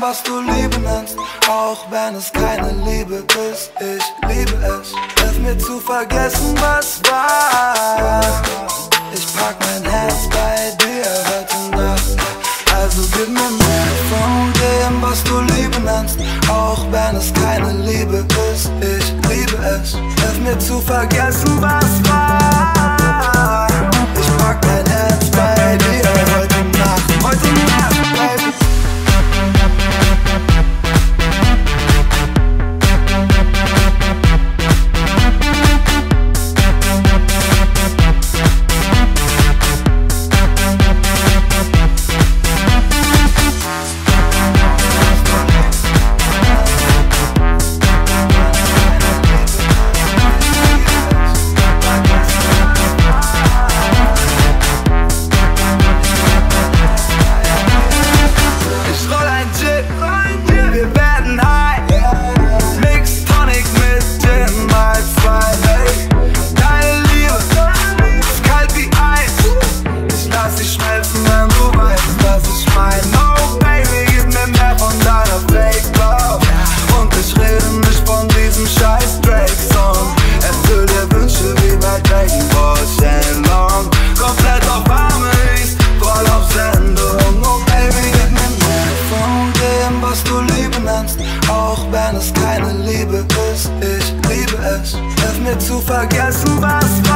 was du Liebe nennst, auch wenn es keine Liebe ist. Ich liebe es, hilf mir zu vergessen, was war. Ich pack mein Herz bei dir heute Nacht. Also gib mir mehr von dem, was du Liebe nennst, auch wenn es keine Liebe ist. Ich liebe es, hilf mir zu vergessen, was war. deine Liebe ist, ich liebe es. Hilf mir zu vergessen, was war.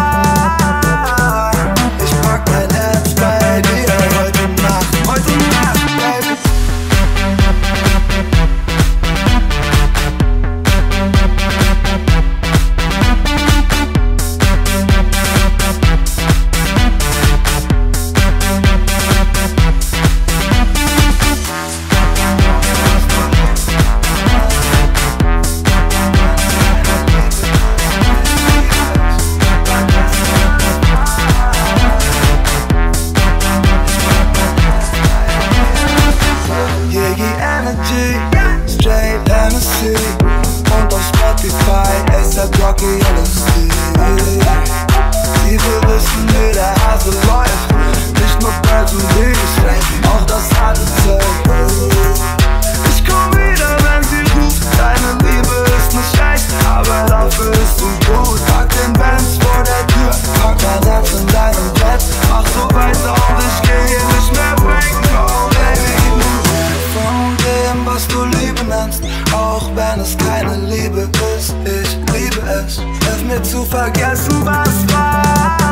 Hilf mir zu vergessen, was war.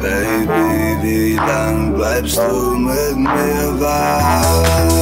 Baby, wie lang bleibst du mit mir wach?